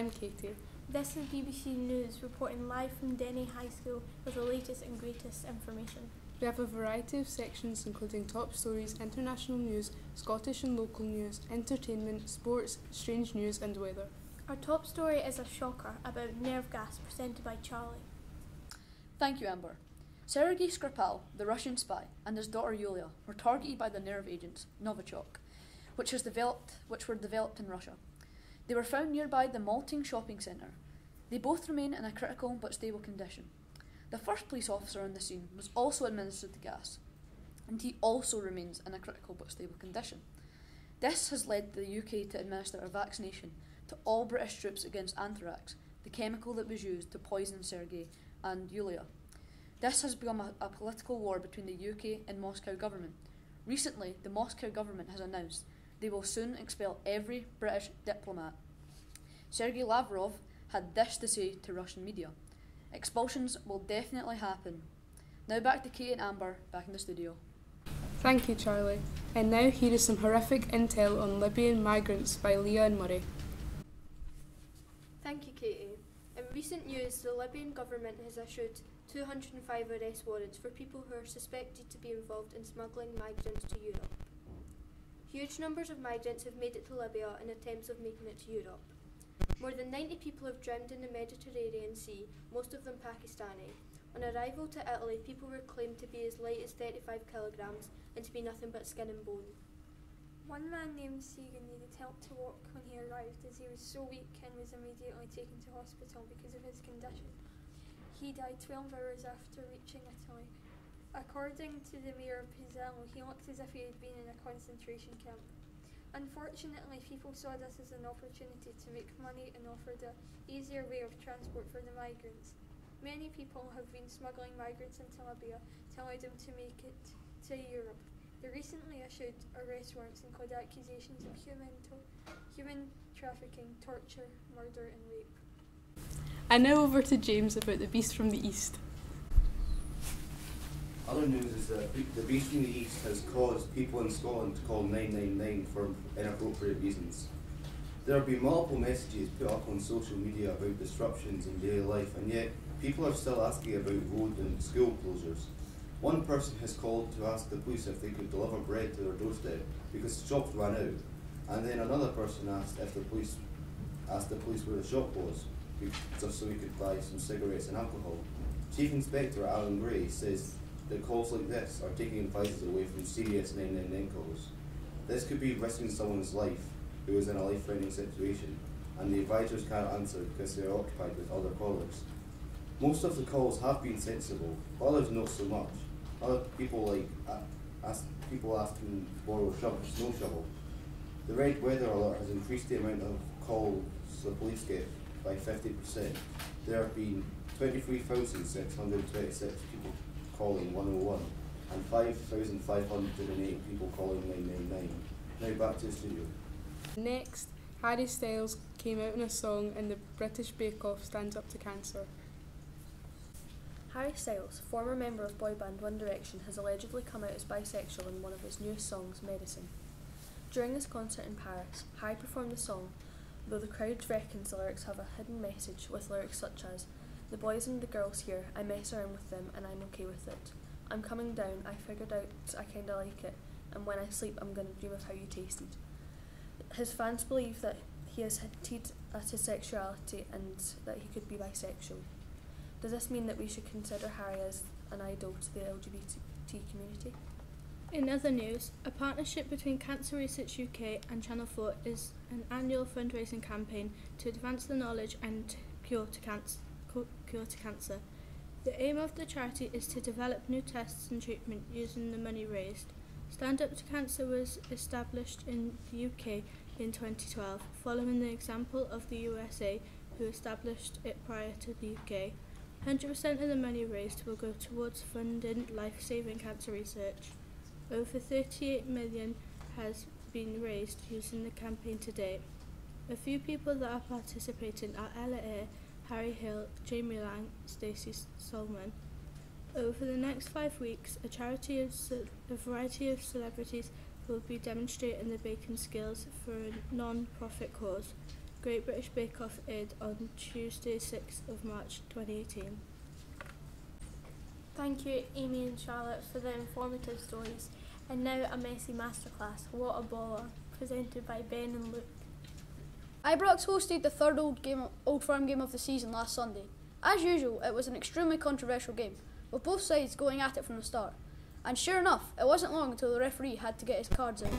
I'm Amber. And I'm Katie. This is BBC News reporting live from Denny High School with the latest and greatest information. We have a variety of sections including top stories, international news, Scottish and local news, entertainment, sports, strange news, and weather. Our top story is a shocker about nerve gas presented by Charlie. Thank you, Amber. Sergei Skripal, the Russian spy, and his daughter Yulia were targeted by the nerve agents Novichok, which, has developed, which were developed in Russia. They were found nearby the Malting shopping centre. They both remain in a critical but stable condition. The first police officer on the scene was also administered the gas, and he also remains in a critical but stable condition. This has led the UK to administer a vaccination to all British troops against anthrax, the chemical that was used to poison Sergei and Yulia. This has become a, a political war between the UK and Moscow government. Recently, the Moscow government has announced they will soon expel every British diplomat. Sergei Lavrov had this to say to Russian media Expulsions will definitely happen. Now back to Kate and Amber, back in the studio. Thank you, Charlie. And now here is some horrific intel on Libyan migrants by Leah and Murray. Thank you, Katie. In recent news, the Libyan government has issued 205 arrest warrants for people who are suspected to be involved in smuggling migrants to Europe. Huge numbers of migrants have made it to Libya in attempts of making it to Europe. More than 90 people have drowned in the Mediterranean Sea, most of them Pakistani. On arrival to Italy, people were claimed to be as light as 35 kilograms and to be nothing but skin and bone. One man named Segen needed help to walk when he arrived as he was so weak and was immediately taken to hospital because of his condition. He died 12 hours after reaching Italy. According to the mayor of Pozzallo, he looked as if he had been in a concentration camp. Unfortunately, people saw this as an opportunity to make money and offered an easier way of transport for the migrants. Many people have been smuggling migrants into Libya to allow them to make it to Europe. The recently issued arrest warrants include accusations of human, human trafficking, torture, murder, and rape. And now over to James about the beast from the east. Other news is that the Beast from the East has caused people in Scotland to call 999 for inappropriate reasons. There have been multiple messages put up on social media about disruptions in daily life, and yet people are still asking about road and school closures. One person has called to ask the police if they could deliver bread to their doorstep because the shops ran out, and then another person asked if the police asked the police where the shop was, just so he could buy some cigarettes and alcohol. Chief Inspector Alan Gray says that calls like this are taking advices away from serious 999 calls. This could be risking someone's life who is in a life-threatening situation, and the advisors can't answer because they are occupied with other callers. Most of the calls have been sensible, others not so much. Other people like a- ask, people asking to borrow a shovel, snow shovel. The red weather alert has increased the amount of calls the police get by 50%. There have been 23,626 people calling 101 and 5,508 people calling 999. Now back to the studio. Next, Harry Styles came out in a song and the British Bake Off stands up to cancer. Harry Styles, former member of boy band One Direction, has allegedly come out as bisexual in one of his newest songs, Medicine. During his concert in Paris, Harry performed the song, though the crowd reckons the lyrics have a hidden message with lyrics such as, The boys and the girls here, I mess around with them and I'm okay with it. I'm coming down, I figured out I kinda like it, and when I sleep I'm gonna dream of how you tasted. His fans believe that he has hinted at his sexuality and that he could be bisexual. Does this mean that we should consider Harry as an idol to the LGBT community? In other news, a partnership between Cancer Research UK and Channel 4 is an annual fundraising campaign to advance the knowledge and cure to, canc- cu- cure to cancer. The aim of the charity is to develop new tests and treatment using the money raised. Stand Up to Cancer was established in the UK in 2012, following the example of the USA, who established it prior to the UK. 100% of the money raised will go towards funding life-saving cancer research. Over 38 million has been raised using the campaign to date. A few people that are participating are Ella Eyre, Harry Hill, Jamie Laing, Stacey Solomon. Over the next five weeks, a charity of a variety of celebrities will be demonstrating their baking skills for a non-profit cause. Great British Bake Off aired on Tuesday, 6th of March 2018. Thank you, Amy and Charlotte, for the informative stories. And now a messy masterclass, What a Baller, presented by Ben and Luke. Ibrox hosted the third Old, game, Old Firm game of the season last Sunday. As usual, it was an extremely controversial game, with both sides going at it from the start. And sure enough, it wasn't long until the referee had to get his cards out.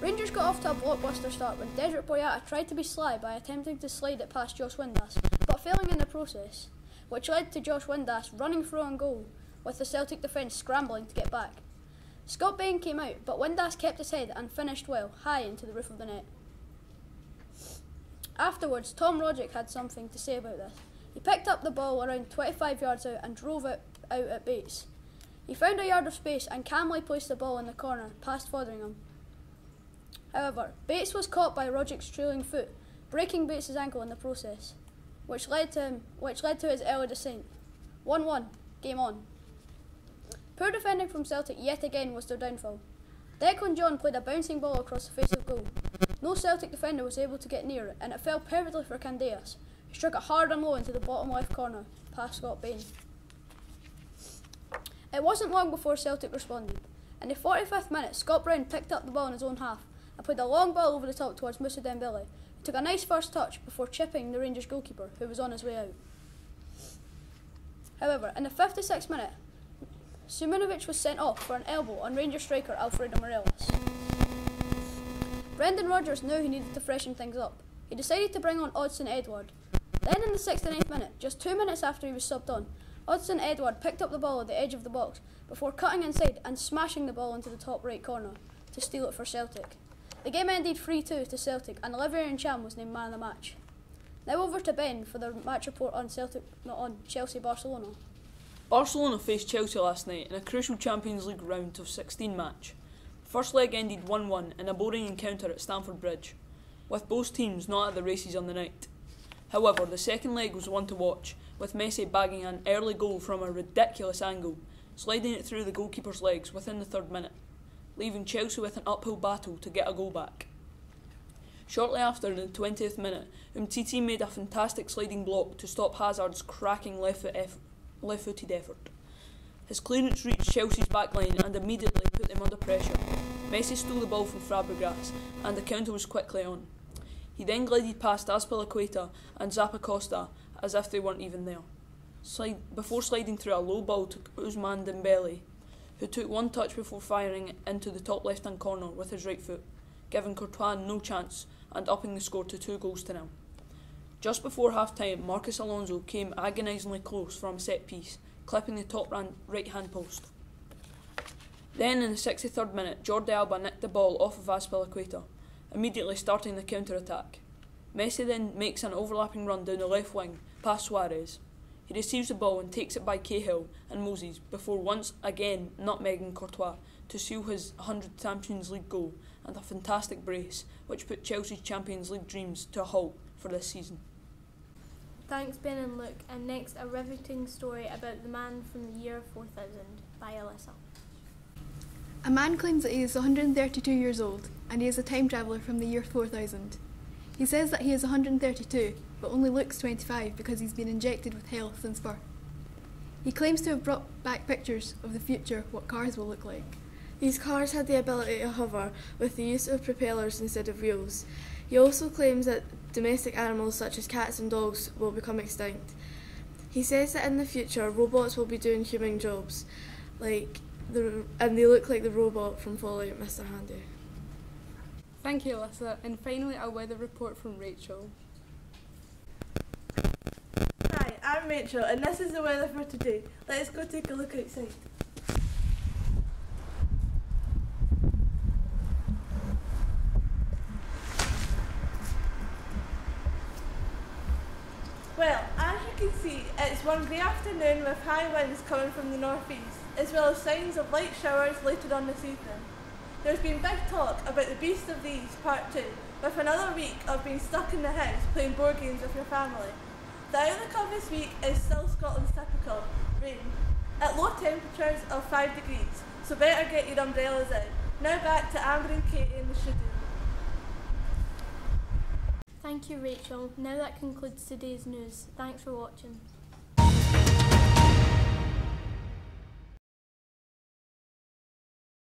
Rangers got off to a blockbuster start when Dedryck Boyata tried to be sly by attempting to slide it past Josh Windass, but failing in the process, which led to Josh Windass running through on goal, with the Celtic defence scrambling to get back. Scott Bain came out, but Windass kept his head and finished well, high into the roof of the net. Afterwards, Tom Rogic had something to say about this. He picked up the ball around 25 yards out and drove it out at Bates. He found a yard of space and calmly placed the ball in the corner, past Foderingham. However, Bates was caught by Rogic's trailing foot, breaking Bates' ankle in the process, which led to him, which led to his early descent. 1-1, game on. Poor defending from Celtic yet again was their downfall. Declan John played a bouncing ball across the face of goal. No Celtic defender was able to get near it, and it fell perfectly for Candeias, who struck it hard and low into the bottom left corner, past Scott Bain. It wasn't long before Celtic responded. In the 45th minute, Scott Brown picked up the ball in his own half and played a long ball over the top towards Moussa Dembele, who took a nice first touch before chipping the Rangers goalkeeper, who was on his way out. However, in the 56th minute, Simunovic was sent off for an elbow on Rangers striker Alfredo Morelos. Brendan Rodgers knew he needed to freshen things up. He decided to bring on Odsonne Edouard. Then in the 69th minute, just two minutes after he was subbed on, Odsonne Edouard picked up the ball at the edge of the box before cutting inside and smashing the ball into the top right corner to steal it for Celtic. The game ended 3 2 to Celtic and Olivier Ntcham was named man of the match. Now over to Ben for the match report on Celtic, not on Chelsea Barcelona. Barcelona faced Chelsea last night in a crucial Champions League round of 16 match. First leg ended 1 1 in a boring encounter at Stamford Bridge, with both teams not at the races on the night. However, the second leg was one to watch, with Messi bagging an early goal from a ridiculous angle, sliding it through the goalkeeper's legs within the third minute, leaving Chelsea with an uphill battle to get a goal back. Shortly after, in the 20th minute, Umtiti made a fantastic sliding block to stop Hazard's cracking left foot effort left footed effort. His clearance reached Chelsea's backline and immediately put them under pressure. Messi stole the ball from Fabregas and the counter was quickly on. He then glided past Azpilicueta and Zappacosta as if they weren't even there, slide, before sliding through a low ball to Ousmane Dembele, who took one touch before firing into the top left hand corner with his right foot, giving Courtois no chance and upping the score to two goals to nil. Just before half time, Marcos Alonso came agonisingly close from a set piece, clipping the top right hand post. Then, in the 63rd minute, Jordi Alba nicked the ball off of Azpilicueta, immediately starting the counter attack. Messi then makes an overlapping run down the left wing, past Suarez. He receives the ball and takes it by Cahill and Moses before once again nutmegging Courtois to seal his 100th Champions League goal and a fantastic brace, which put Chelsea's Champions League dreams to a halt for this season. Thanks, Ben and Luke. And next, a riveting story about the man from the year 4000 by Alyssa. A man claims that he is 132 years old and he is a time traveller from the year 4000. He says that he is 132 but only looks 25 because he's been injected with health since birth. He claims to have brought back pictures of the future, what cars will look like. These cars had the ability to hover with the use of propellers instead of wheels. He also claims that domestic animals such as cats and dogs will become extinct. He says that in the future robots will be doing human jobs, like the and they look like the robot from Fallout, Mr. Handy. Thank you, Alyssa. And finally, a weather report from Rachel. Hi, I'm Rachel, and this is the weather for today. Let's go take a look outside. Well, as you can see, it's one grey afternoon with high winds coming from the northeast, as well as signs of light showers later on this evening. There's been big talk about the Beast of the East Part 2, with another week of being stuck in the house playing board games with your family. The outlook this week is still Scotland's typical rain, at low temperatures of 5 degrees, so better get your umbrellas out. Now back to Amber and Katie in the studio. Thank you, Rachel. Now that concludes today's news. Thanks for watching.